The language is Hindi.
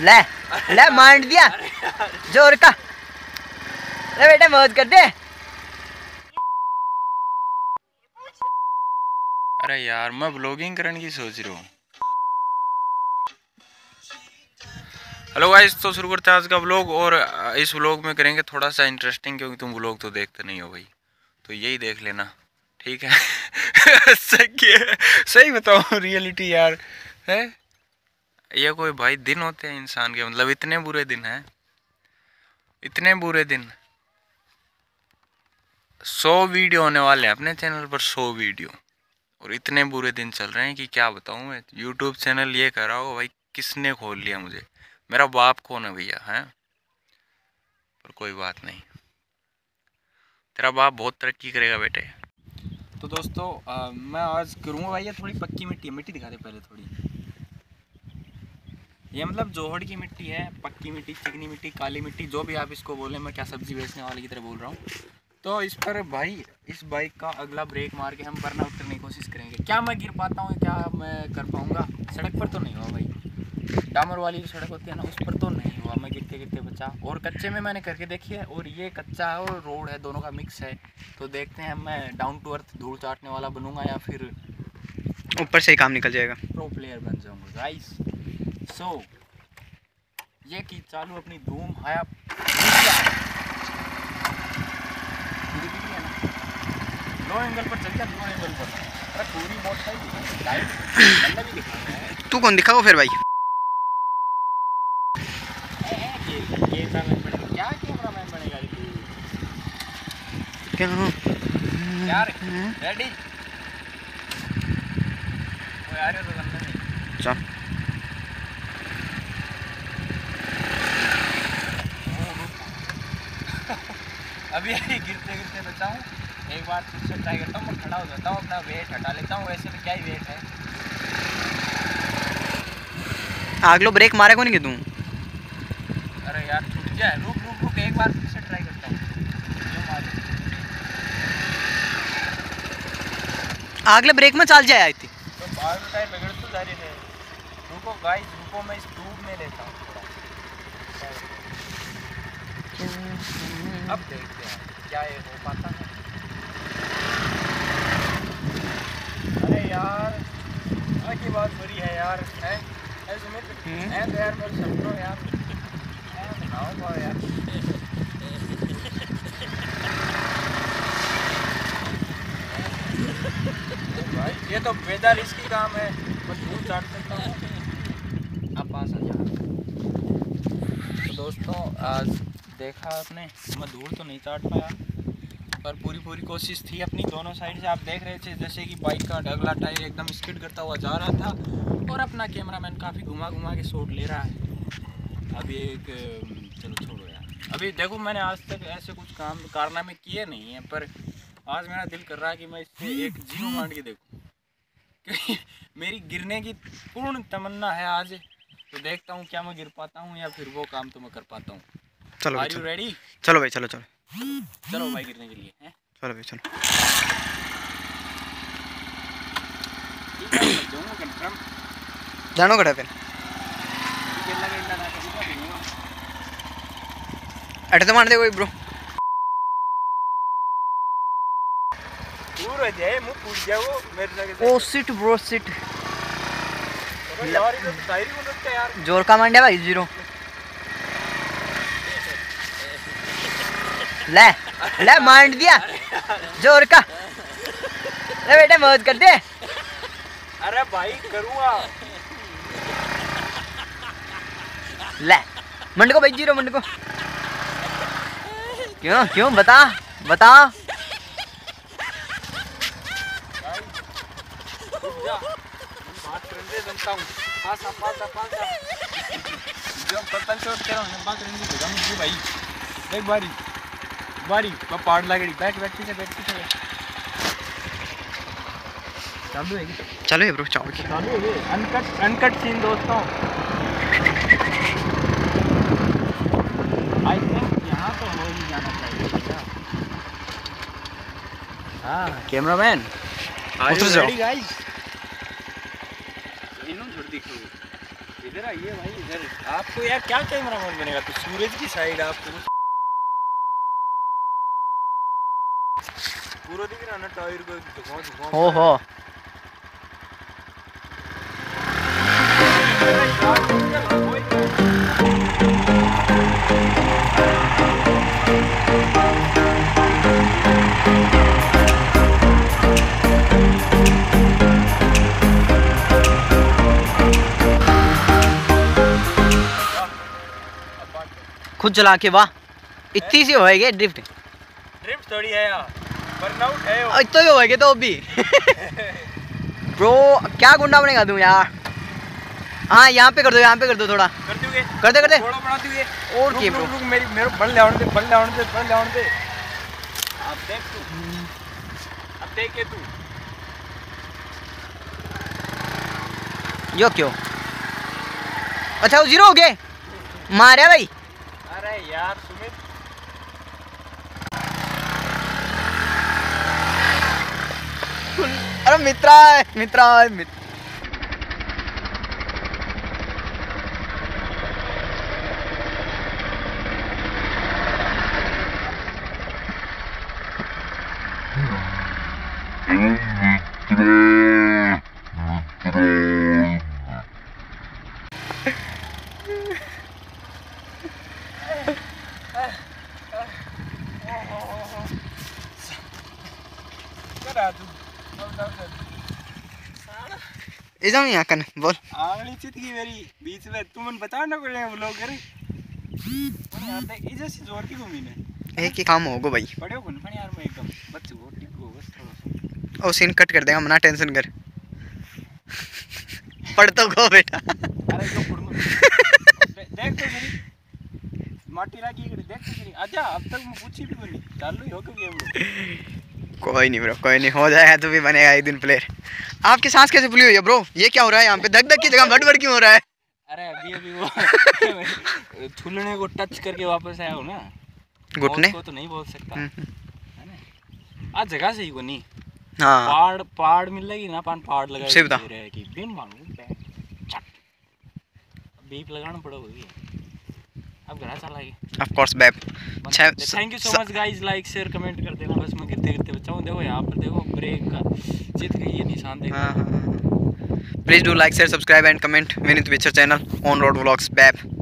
ले ले मांड दिया, ज़ोर का। ले बेटा, मौज कर दे अरे यार, मैं ब्लॉगिंग करने की सोच रहा हूँ। हेलो गाइस तो शुरू करते हैं आज का ब्लॉग और इस ब्लॉग में करेंगे थोड़ा सा इंटरेस्टिंग क्योंकि तुम ब्लॉग तो देखते नहीं हो भाई। तो यही देख लेना। ठीक है? सही सही बताओ रियलिटी यार, है? ये कोई भाई दिन होते हैं इंसान के मतलब इतने बुरे दिन हैं। इतने बुरे दिन। सौ वीडियो होने वाले हैं अपने चैनल पर, सौ वीडियो। और इतने बुरे दिन चल रहे हैं कि क्या बताऊँ मैं? यूट्यूब चैनल ये कर रहा हो भाई, किसने खोल लिया मुझे? मेरा बाप कौन है भैया, हैं? पर कोई बात नहीं। तेरा बाप बहुत तरक्की करेगा बेटे। तो दोस्तों आ, मैं आज करूँगा भाई ये थोड़ी पक्की मिट्टी है। मिट्टी दिखा दे पहले थोड़ी। ये मतलब जोहड़ की मिट्टी है पक्की मिट्टी चिकनी मिट्टी काली मिट्टी जो भी आप इसको बोलें मैं क्या सब्ज़ी बेचने वाले की तरह बोल रहा हूँ। तो इस पर भाई इस बाइक का अगला ब्रेक मार के हम बर्न आउट करने की कोशिश करेंगे। क्या मैं गिर पाता हूँ क्या मैं कर पाऊँगा? सड़क पर तो नहीं हुआ भाई। डामर वाली जो सड़क होती है ना उस पर तो नहीं हुआ। मैं गिरते गिरते बचा। और कच्चे में मैंने करके देखी है और ये कच्चा है और रोड है दोनों का मिक्स है। तो देखते हैं मैं डाउन टू अर्थ धूल चाटने वाला बनूँगा या फिर ऊपर से ही काम निकल जाएगा। प्रो प्लेयर बन जाऊँगा गाइस सो so, ये की चालू अपनी धूम हाया लो एंगल पर चल गया लो एंगल पर। पूरी बहुत सही लाइट भी दिखा तू कौन दिखाओ फिर भाई ये बनेगा क्या कैमरामैन बनेगा रे यार रेडी ओ यार तो गंदा नहीं। चल। अभी अभी गिरते गिरते बचाऊं। एक बार फिर से ट्राई करता हूँ मैं खड़ा हो जाता हूँ अपना वेट हटा लेता हूँ। वैसे भी क्या ही वेट है। आगलो ब्रेक मारे को नहीं तू? जाए रुक रुक रुक एक बार फिर से ट्राई करता हूँ। आगले ब्रेक में चल जाए आई थी। तो बाहर का टायर बिगड़ तो जा रही है। रुको गाइस रुको मैं इस ट्यूब में लेता हूँ थोड़ा। अब देखते हैं क्या ये हो पाता है। अरे यार की बात बुरी है यार है? सुमित? हम्म। है तो यार मेरे समझो यार। ये तो बेदा रिस्की काम है। मैं धूल चाट सकता हूँ। आप पास आ जाओ। तो दोस्तों, आज देखा आपने, मैं धूल तो नहीं चाट पाया, पर पूरी पूरी कोशिश थी अपनी दोनों साइड से। आप देख रहे थे, जैसे कि बाइक का अगला टायर एकदम स्किड करता हुआ जा रहा था, और अपना कैमरामैन काफ़ी घुमा घुमा के शॉट ले रहा है। अभी एक चलो छोड़ो यार। अभी देखो मैंने आज तक ऐसे कुछ काम कारनामे किए नहीं हैं पर आज मेरा दिल कर रहा है कि मैं इससे एक ज़ीरो मांड के देखूँ। क्योंकि मेरी गिरने की पूर्ण तमन्ना है आज। तो देखता हूँ क्या मैं गिर पाता हूँ या फिर वो काम तो मैं कर पाता हूँ। चलो भाई आर यू रेडी चलो भाई चलो चलो। चलो भाई गिरने के लिए हैं? चलो भाई चलो। जानो कटा फिर गिरना गिरना ना करूँगा गिरूँगा वो मेरे लगे ओ सिट ब्रो सिट ज़ोर का मांडे भाई ज़ीरो ले ले मांड दिया ज़ोर का ले बेटा मौज कर दे अरे भाई करूँगा ले मंड को भाई ज़ीरो मंड को क्यों? क्यों? बता। बता। देख बारी बारी लगड़ी बैठ बैठ पीछे बैठ पीछे चालू है ब्रो चालू है अनकट अनकट सीन दोस्तों आई थिंक यहाँ तो हो ही जाना चाहिए भैया हाँ कैमरामैन उतर जाओ। इधर आइए भाई इधर। आपको यार क्या कैमरामैन बनेगा? तो सूरज की साइड आपको पूरा दिख रहा ना टायर को? धुआँ धुआँ हो खुद चला के वाह इतनी सी होएगी ड्रिफ्ट ड्रिफ्ट थोड़ी है यार बर्नआउट है वो। इतना ही होएगी तो अभी? ब्रो क्या गुंडा बनेगा तू यार? हाँ यहाँ पे कर दो यहाँ पे कर दो थोड़ा। कर दोगे? कर दे कर दे। थोड़ा बना दोगे? और की ब्रो रुक, मेरी मेरे बल ले आने दे बल ले आने दे बल ले आने दे। अब देख तू अब देख के तू। यो क्यों? अच्छा वो ज़ीरो हो गए। मारे भाई। अरे यार सुमित अरे मित्रा है मित्रा है मित्र कर आ तू अब डाल कर इधम यहाँ कन बोल। आंगली चित गई मेरी बीच में तू मन बता ना कोई व्लॉग करे इजे से ज़ोर की घूमी ने एक ही काम होगा भाई। पड़े हो पण यार मैं एकदम बच वो टिको बस थोड़ा सा। और सीन कट कर देगा मना टेंशन कर। पढ़ तो गो बेटा। अरे पुड़ दे- देख तो मेरी। माटी लागी इकडे देख तो मेरी। आजा अब तक मैं पूछी भी नहीं चालू ही हो गई गेम कोई नहीं ब्रो कोई नहीं हो जाएगा तो भी बनेगा एक दिन प्लेयर आपकी सांस कैसे फुली हुई है ब्रो ये क्या हो रहा है यहाँ पे? धक धक की जगह बड़ बड़ क्यों हो रहा है? अरे अभी अभी वो छुलने को टच करके वापस आया हूँ ना। घुटने? को तो नहीं बोल सकता। हम्म, हम्म। आज जगह सही को नहीं। हाँ। पहाड़ पहाड़ मिल लगी ना पान पहाड़ लगा मांगू बीप लगाना पड़ेगा अब घर चला of course babe thank you so much guys like share comment कर देना। बस मैं गिरते गिरते बचाऊं देखो यहाँ पर देखो ब्रेक का जीत गई ये निशान देखो हाँ हाँ please do like share subscribe and comment Vineet विचर channel on road vlogs babe